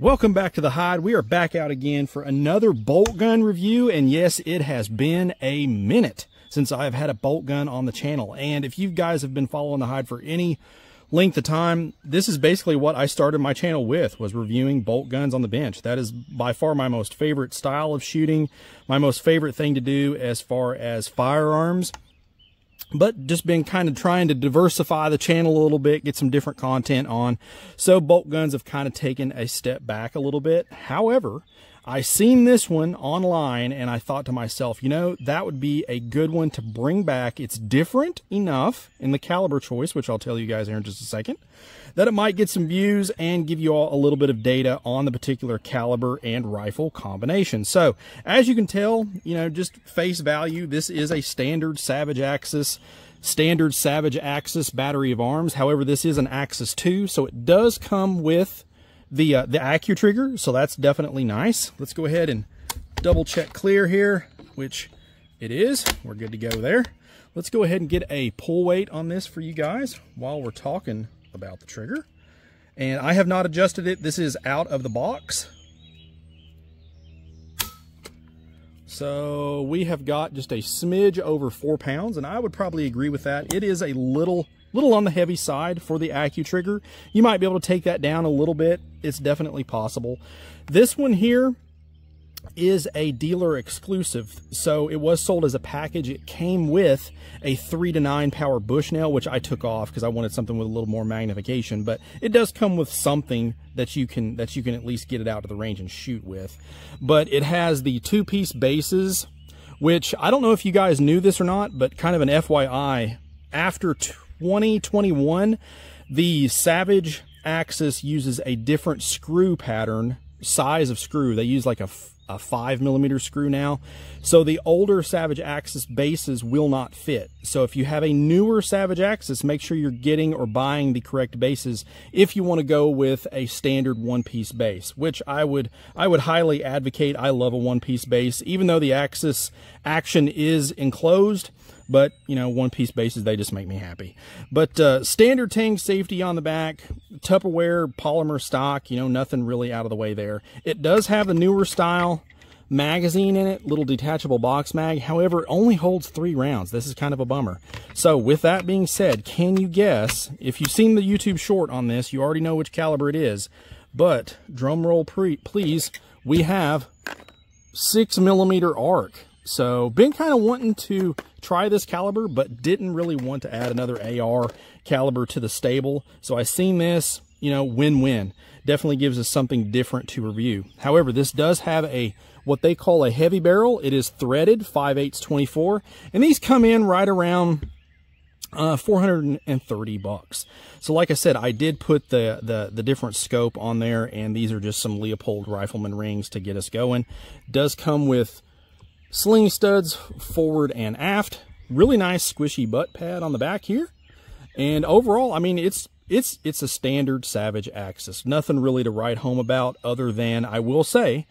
Welcome back to the hide. We are back out again for another bolt gun review. And yes, it has been a minute since I've had a bolt gun on the channel. And if you guys have been following the hide for any length of time, this is basically what I started my channel with, was reviewing bolt guns on the bench. That is by far my most favorite style of shooting, my most favorite thing to do as far as firearms but just been kind of trying to diversify the channel a little bit, get some different content on. So bolt guns have kind of taken a step back a little bit. However, I seen this one online and I thought to myself, you know, that would be a good one to bring back. It's different enough in the caliber choice, which I'll tell you guys here in just a second, that it might get some views and give you all a little bit of data on the particular caliber and rifle combination. So as you can tell, you know, just face value, this is a standard Savage Axis standard Savage Axis battery of arms. However, this is an Axis 2, so it does come with the uh, the AccuTrigger, so that's definitely nice. Let's go ahead and double check clear here, which it is. We're good to go there. Let's go ahead and get a pull weight on this for you guys while we're talking about the trigger. And I have not adjusted it. This is out of the box. So we have got just a smidge over four pounds, and I would probably agree with that. It is a little little on the heavy side for the AccuTrigger. You might be able to take that down a little bit. It's definitely possible. This one here is a dealer exclusive. So it was sold as a package. It came with a 3 to 9 power Bushnell, which I took off because I wanted something with a little more magnification. But it does come with something that you can that you can at least get it out to the range and shoot with. But it has the two-piece bases, which I don't know if you guys knew this or not, but kind of an FYI, after 2021, the Savage Axis uses a different screw pattern, size of screw. They use like a, a five millimeter screw now. So the older Savage Axis bases will not fit. So if you have a newer Savage Axis, make sure you're getting or buying the correct bases if you want to go with a standard one-piece base, which I would I would highly advocate. I love a one-piece base, even though the Axis action is enclosed but you know one piece bases they just make me happy. But uh, standard tang safety on the back tupperware polymer stock you know nothing really out of the way there. It does have a newer style magazine in it little detachable box mag however it only holds three rounds. This is kind of a bummer. So with that being said can you guess if you've seen the youtube short on this you already know which caliber it is but drum roll please we have six millimeter arc so been kind of wanting to try this caliber, but didn't really want to add another AR caliber to the stable. So I seen this, you know, win-win. Definitely gives us something different to review. However, this does have a what they call a heavy barrel. It is threaded 5 8 24, and these come in right around uh, 430 bucks. So like I said, I did put the, the, the different scope on there and these are just some Leupold rifleman rings to get us going. Does come with sling studs forward and aft. Really nice squishy butt pad on the back here. And overall, I mean, it's it's it's a standard Savage Axis. Nothing really to write home about other than I will say,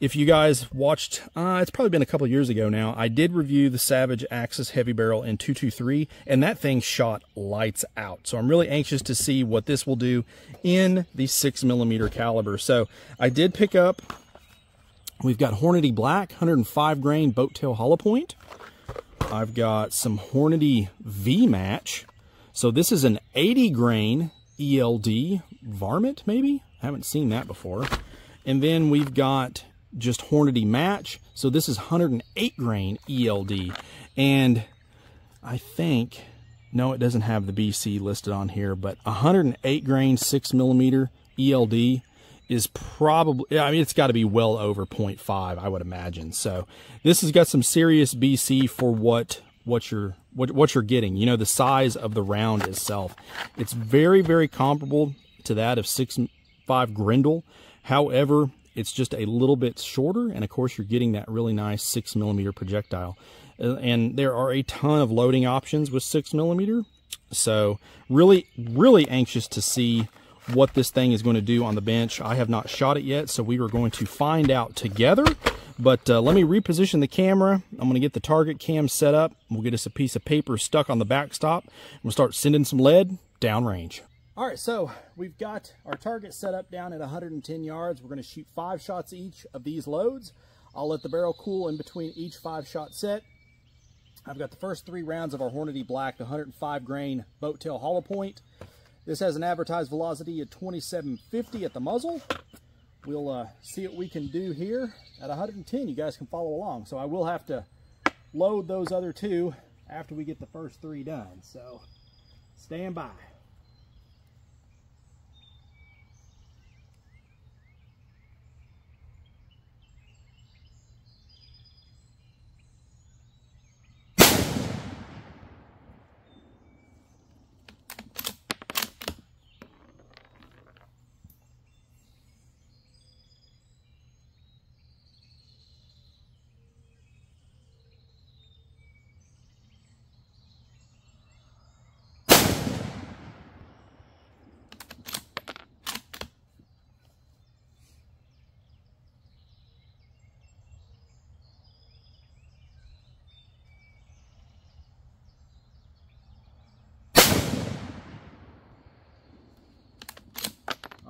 if you guys watched, uh, it's probably been a couple years ago now, I did review the Savage Axis Heavy Barrel in 223, and that thing shot lights out. So I'm really anxious to see what this will do in the 6 millimeter caliber. So I did pick up We've got Hornady Black, 105 grain boat tail hollow point. I've got some Hornady V-Match. So this is an 80 grain ELD varmint, maybe? I haven't seen that before. And then we've got just Hornady Match. So this is 108 grain ELD. And I think, no, it doesn't have the BC listed on here, but 108 grain 6 millimeter ELD is probably, I mean, it's got to be well over 0.5, I would imagine. So this has got some serious BC for what what you're what, what you're getting. You know, the size of the round itself. It's very, very comparable to that of 6.5 Grendel. However, it's just a little bit shorter, and of course, you're getting that really nice 6 millimeter projectile. Uh, and there are a ton of loading options with 6 millimeter. So really, really anxious to see what this thing is going to do on the bench. I have not shot it yet, so we are going to find out together. But uh, let me reposition the camera. I'm going to get the target cam set up. We'll get us a piece of paper stuck on the backstop. We'll start sending some lead downrange. All right, so we've got our target set up down at 110 yards. We're gonna shoot five shots each of these loads. I'll let the barrel cool in between each five shot set. I've got the first three rounds of our Hornady Black, the 105 grain boat tail hollow point. This has an advertised velocity of 2750 at the muzzle. We'll uh, see what we can do here at 110. You guys can follow along. So I will have to load those other two after we get the first three done. So stand by.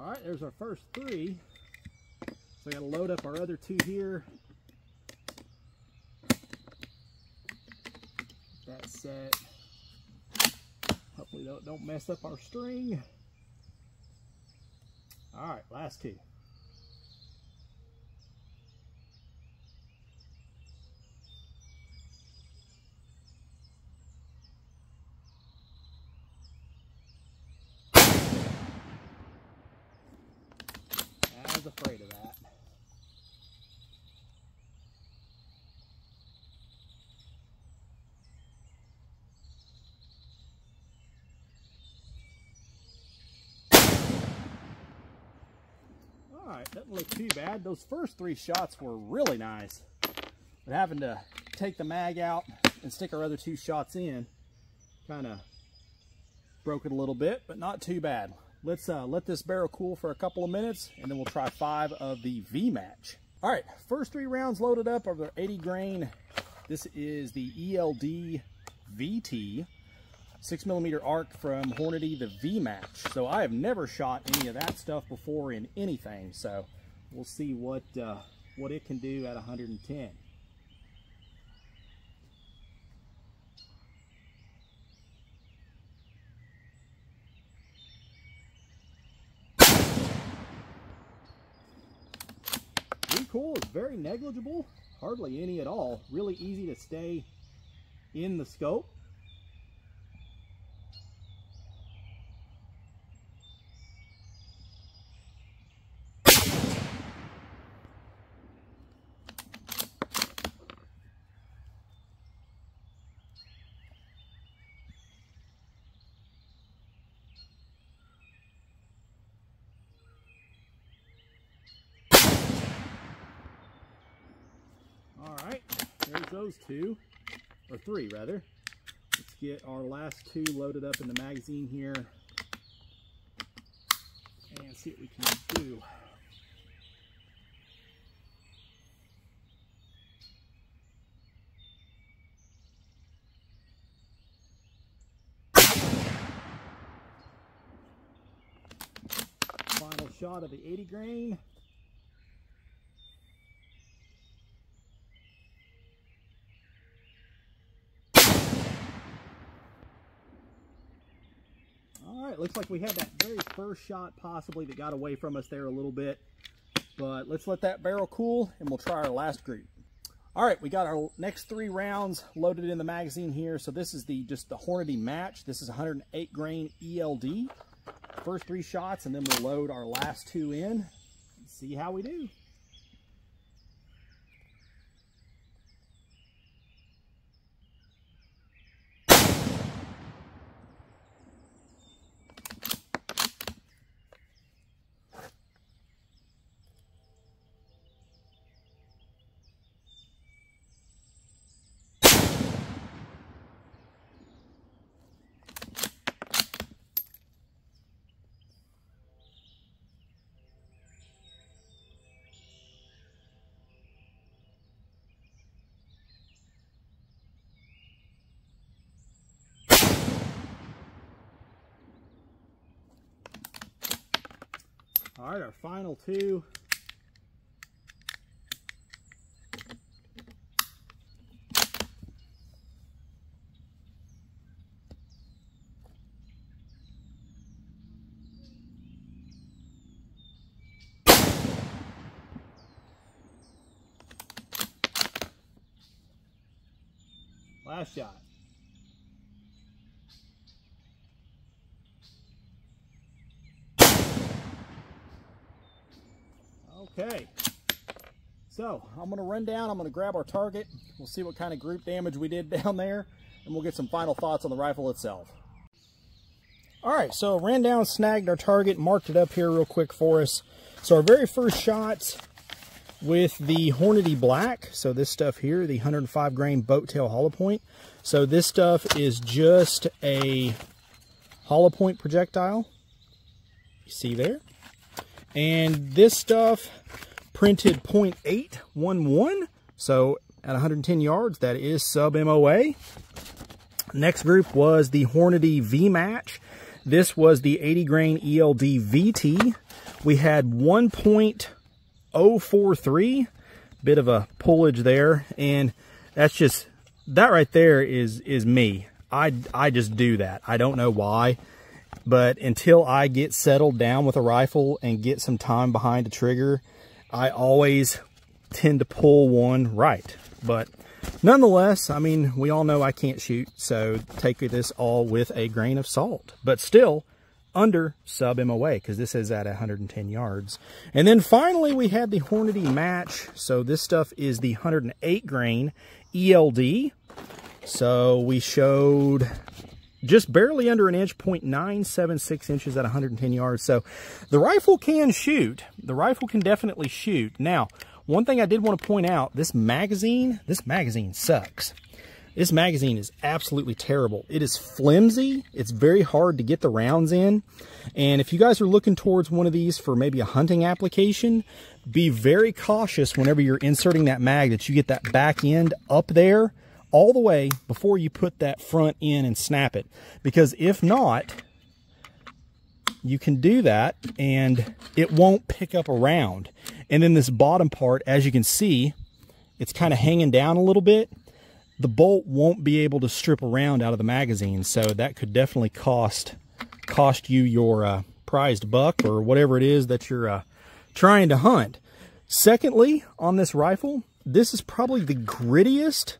All right, there's our first three. So I gotta load up our other two here. That set. Hopefully don't, don't mess up our string. All right, last two. I was afraid of that. All right, doesn't look too bad. Those first three shots were really nice. But having to take the mag out and stick our other two shots in kind of broke it a little bit, but not too bad. Let's uh, let this barrel cool for a couple of minutes and then we'll try five of the V-Match. All right, first three rounds loaded up the 80 grain. This is the ELD VT, six millimeter arc from Hornady, the V-Match. So I have never shot any of that stuff before in anything. So we'll see what, uh, what it can do at 110. recoil is very negligible, hardly any at all. Really easy to stay in the scope. All right, there's those two, or three rather. Let's get our last two loaded up in the magazine here and see what we can do. Final shot of the 80 grain. Right, looks like we had that very first shot possibly that got away from us there a little bit. But let's let that barrel cool and we'll try our last group. All right, we got our next three rounds loaded in the magazine here. So this is the just the Hornady match. This is 108 grain ELD. First three shots and then we'll load our last two in and see how we do. All right, our final two. Last shot. Okay. So I'm to run down. I'm to grab our target. We'll see what kind of group damage we did down there. And we'll get some final thoughts on the rifle itself. All right, so ran down, snagged our target, marked it up here real quick for us. So our very first shot with the Hornady Black. So this stuff here, the 105 grain boat tail hollow point. So this stuff is just a hollow point projectile. You see there? And this stuff printed 0.811. So at 110 yards, that is sub MOA. Next group was the Hornady V-Match. This was the 80 grain ELD VT. We had 1.043, bit of a pullage there. And that's just, that right there is, is me. I, I just do that. I don't know why. But until I get settled down with a rifle and get some time behind a trigger, I always tend to pull one right. But nonetheless, I mean, we all know I can't shoot, so take this all with a grain of salt. But still, under sub MOA, because this is at 110 yards. And then finally, we had the Hornady Match. So this stuff is the 108 grain ELD. So we showed just barely under an inch, 0.976 inches at 110 yards. So the rifle can shoot. The rifle can definitely shoot. Now, one thing I did want to point out, this magazine, this magazine sucks. This magazine is absolutely terrible. It is flimsy. It's very hard to get the rounds in. And if you guys are looking towards one of these for maybe a hunting application, be very cautious whenever you're inserting that mag that you get that back end up there all the way before you put that front in and snap it. Because if not, you can do that and it won't pick up around. And then this bottom part, as you can see, it's kind of hanging down a little bit. The bolt won't be able to strip around out of the magazine, so that could definitely cost cost you your uh, prized buck or whatever it is that you're uh, trying to hunt. Secondly, on this rifle, this is probably the grittiest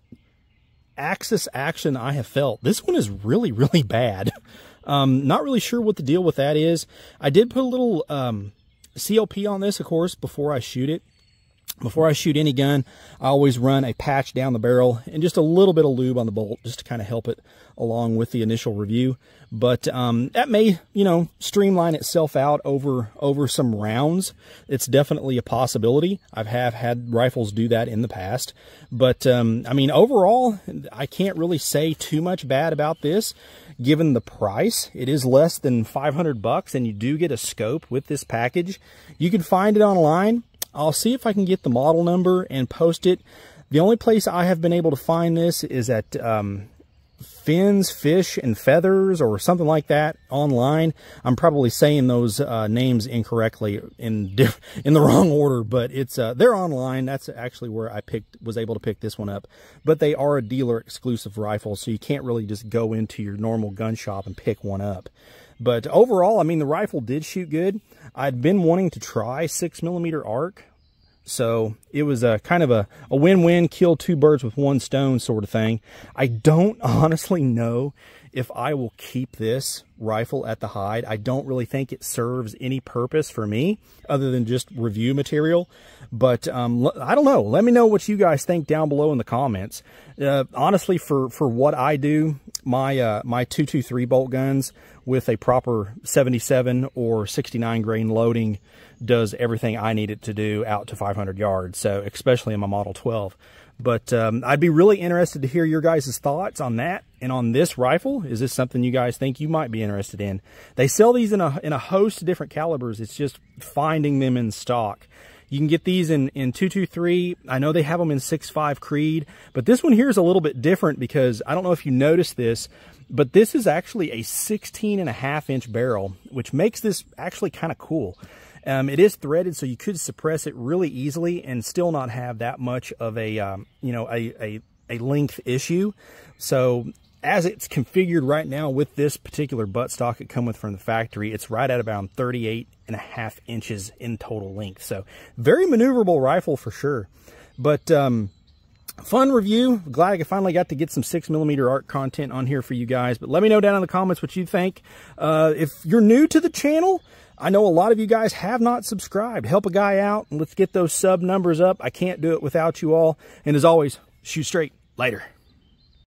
axis action I have felt. This one is really, really bad. Um, not really sure what the deal with that is. I did put a little um, CLP on this, of course, before I shoot it. Before I shoot any gun, I always run a patch down the barrel and just a little bit of lube on the bolt just to kind of help it along with the initial review. But um, that may, you know, streamline itself out over over some rounds. It's definitely a possibility. I've have had rifles do that in the past. But, um, I mean, overall, I can't really say too much bad about this given the price. It is less than 500 bucks and you do get a scope with this package. You can find it online. I'll see if I can get the model number and post it. The only place I have been able to find this is at um, Fins, Fish, and Feathers or something like that online. I'm probably saying those uh, names incorrectly in in the wrong order, but it's uh, they're online. That's actually where I picked was able to pick this one up. But they are a dealer exclusive rifle, so you can't really just go into your normal gun shop and pick one up. But overall, I mean, the rifle did shoot good. I'd been wanting to try six millimeter arc. So it was a kind of a, a win-win, kill two birds with one stone sort of thing. I don't honestly know if I will keep this rifle at the hide. I don't really think it serves any purpose for me other than just review material. But um, I don't know. Let me know what you guys think down below in the comments. Uh, honestly, for, for what I do, my uh, my 223 bolt guns with a proper 77 or 69 grain loading does everything I need it to do out to 500 yards. So especially in my Model 12. But um, I'd be really interested to hear your guys' thoughts on that and on this rifle. Is this something you guys think you might be interested in? They sell these in a, in a host of different calibers. It's just finding them in stock. You can get these in, in 223. I know they have them in 6.5 Creed, but this one here is a little bit different because I don't know if you noticed this, but this is actually a 16 and a half inch barrel, which makes this actually kind of cool. Um, it is threaded, so you could suppress it really easily and still not have that much of a, um, you know, a, a, a length issue. So as it's configured right now with this particular buttstock it come with from the factory, it's right at about 38 and a half inches in total length. So very maneuverable rifle for sure. But um, fun review. Glad I finally got to get some six millimeter ARC content on here for you guys. But let me know down in the comments what you think. Uh, if you're new to the channel, I know a lot of you guys have not subscribed. Help a guy out and let's get those sub numbers up. I can't do it without you all. And as always, shoot straight. Later.